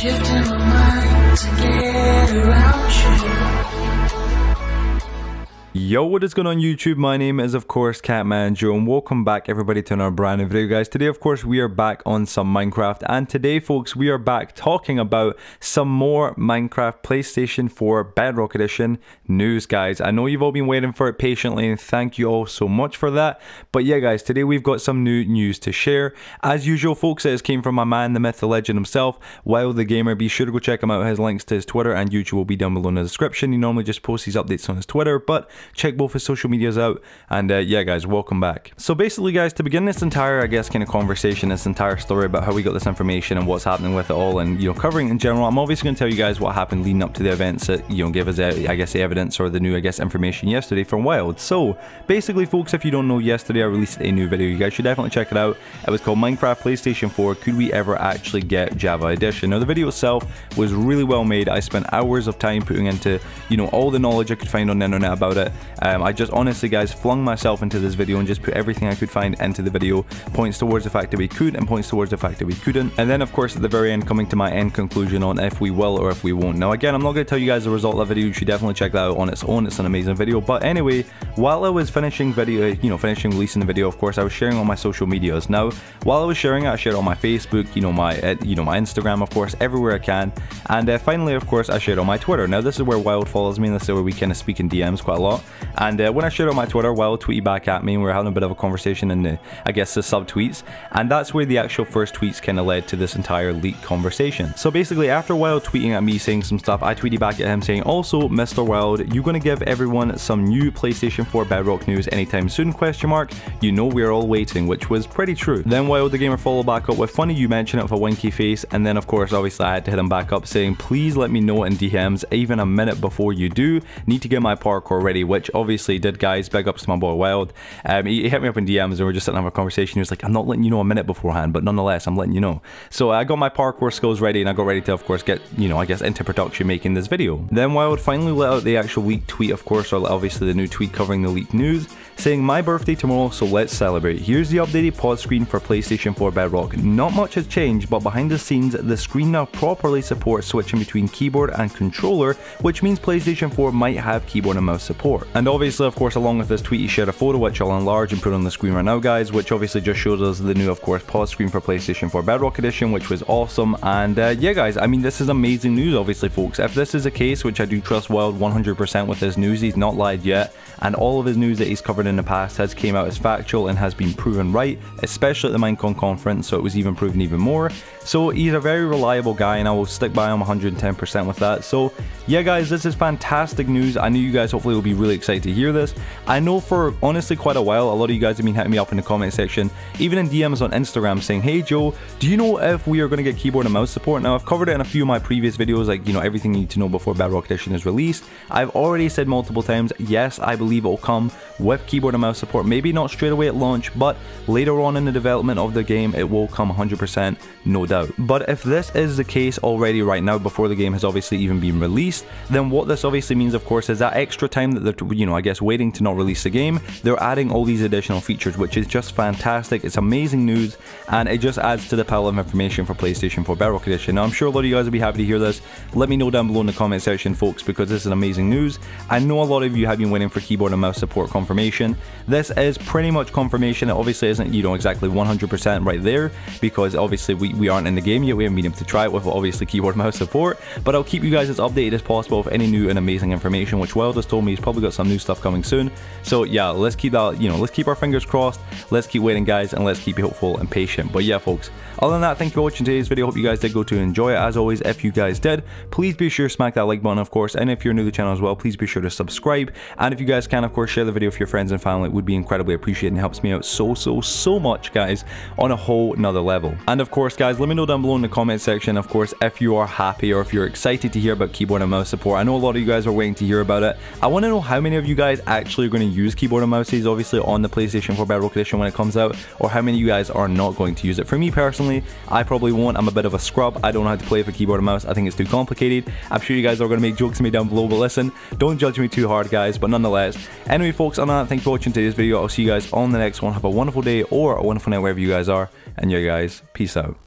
shifting my mind to get around. Yo, what is going on YouTube? My name is of course Catman Joe and welcome back everybody to another brand new video guys. Today of course we are back on some Minecraft and today folks we are back talking about some more Minecraft PlayStation 4 Bedrock Edition news guys. I know you've all been waiting for it patiently and thank you all so much for that. But yeah guys, today we've got some new news to share. As usual folks, it came from my man, the myth, the legend himself, Wild the Gamer. Be sure to go check him out. His links to his Twitter and YouTube will be down below in the description. He normally just posts these updates on his Twitter, but check both his social medias out. And uh, yeah, guys, welcome back. So basically, guys, to begin this entire, I guess, kind of conversation, this entire story about how we got this information and what's happening with it all, and you know, covering in general, I'm obviously going to tell you guys what happened leading up to the events that you know give us, uh, I guess, the evidence or the new, I guess, information yesterday from Wild. So basically, folks, if you don't know, yesterday I released a new video. You guys should definitely check it out. It was called Minecraft PlayStation 4. Could we ever actually get Java Edition? Now, the video itself was really well made. I spent hours of time putting into, you know, all the knowledge I could find on the internet about it. Um, I just honestly, guys, flung myself into this video and just put everything I could find into the video. Points towards the fact that we could and points towards the fact that we couldn't. And then, of course, at the very end, coming to my end conclusion on if we will or if we won't. Now, again, I'm not going to tell you guys the result of the video. You should definitely check that out on its own. It's an amazing video. But anyway, while I was finishing video, you know, finishing releasing the video, of course, I was sharing on my social medias. Now, while I was sharing it, I shared on my Facebook, you know, my, uh, you know, my Instagram, of course, everywhere I can. And uh, finally, of course, I shared on my Twitter. Now, this is where Wild follows me, and this is where we kind of speak in DMs quite a lot. And uh, when I shared on my Twitter, Wild tweeted back at me, and we were having a bit of a conversation in the, I guess, the sub tweets. And that's where the actual first tweets kind of led to this entire leak conversation. So basically, after Wild tweeting at me saying some stuff, I tweeted back at him saying, also, Mr. Wild, you gonna give everyone some new PlayStation 4 Bedrock news anytime soon? Question mark. You know we're all waiting, which was pretty true. Then Wild the Gamer followed back up with funny you mention it with a winky face, and then of course obviously I had to hit him back up saying please let me know in DMs even a minute before you do. Need to get my parkour ready, which obviously did guys. Big ups to my boy Wild. Um, he, he hit me up in DMs and we are just sitting having a conversation. He was like, I'm not letting you know a minute beforehand, but nonetheless I'm letting you know. So I got my parkour skills ready and I got ready to of course get you know I guess into production making this video. Then Wild finally let out the actual leaked tweet of course, or obviously the new tweet covering the leaked news saying my birthday tomorrow so let's celebrate. Here's the updated pause screen for PlayStation 4 Bedrock. Not much has changed but behind the scenes the screen now properly supports switching between keyboard and controller which means PlayStation 4 might have keyboard and mouse support. And obviously of course along with this tweet he shared a photo which I'll enlarge and put on the screen right now guys which obviously just shows us the new of course pause screen for PlayStation 4 Bedrock Edition which was awesome and uh, yeah guys I mean this is amazing news obviously folks. If this is the case which I do trust Wild 100% with his news he's not lied yet and all of his news that he's covered in the past has came out as factual and has been proven right, especially at the Minecon conference, so it was even proven even more. So he's a very reliable guy and I will stick by him 110% with that. So yeah guys, this is fantastic news. I know you guys hopefully will be really excited to hear this. I know for honestly quite a while, a lot of you guys have been hitting me up in the comment section, even in DMs on Instagram saying, hey Joe, do you know if we are going to get keyboard and mouse support? Now I've covered it in a few of my previous videos, like, you know, everything you need to know before Bedrock Edition is released. I've already said multiple times, yes, I believe it will come with keyboard and mouse support. Maybe not straight away at launch, but later on in the development of the game, it will come 100%, no doubt. But if this is the case already right now, before the game has obviously even been released, then what this obviously means, of course, is that extra time that they're, you know, I guess waiting to not release the game, they're adding all these additional features, which is just fantastic. It's amazing news, and it just adds to the pile of information for PlayStation 4 Bedrock Edition. Now, I'm sure a lot of you guys will be happy to hear this. Let me know down below in the comment section, folks, because this is amazing news. I know a lot of you have been waiting for keyboard and mouse support confirmation. This is pretty much confirmation. It obviously isn't, you know, exactly 100% right there, because obviously we, we aren't in the game yet. We haven't been able to try it with obviously keyboard mouse support, but I'll keep you guys as updated as possible with any new and amazing information, which Wild has told me he's probably got some new stuff coming soon. So yeah, let's keep that, you know, let's keep our fingers crossed, let's keep waiting guys, and let's keep hopeful and patient. But yeah, folks, other than that, thank you for watching today's video. Hope you guys did go to enjoy it. As always, if you guys did, please be sure to smack that like button, of course, and if you're new to the channel as well, please be sure to subscribe. And if you guys can, of course, share the video with your friends and family, it would be incredibly appreciated and helps me out so, so, so much, guys, on a whole nother level. And of course, guys, let me know down below in the comment section, of course, if you are happy or if you're excited to hear about keyboard and mouse support. I know a lot of you guys are waiting to hear about it. I want to know how many of you guys actually are going to use keyboard and mouses, obviously, on the PlayStation 4 Bedrock Edition when it comes out, or how many of you guys are not going to use it. For me personally, I probably won't. I'm a bit of a scrub. I don't know how to play with a keyboard and mouse. I think it's too complicated. I'm sure you guys are going to make jokes at me down below, but listen, don't judge me too hard, guys. But nonetheless, anyway, folks, on that, thanks for watching today's video. I'll see you guys on the next one. Have a wonderful day or a wonderful night wherever you guys are. And yeah, guys, peace out.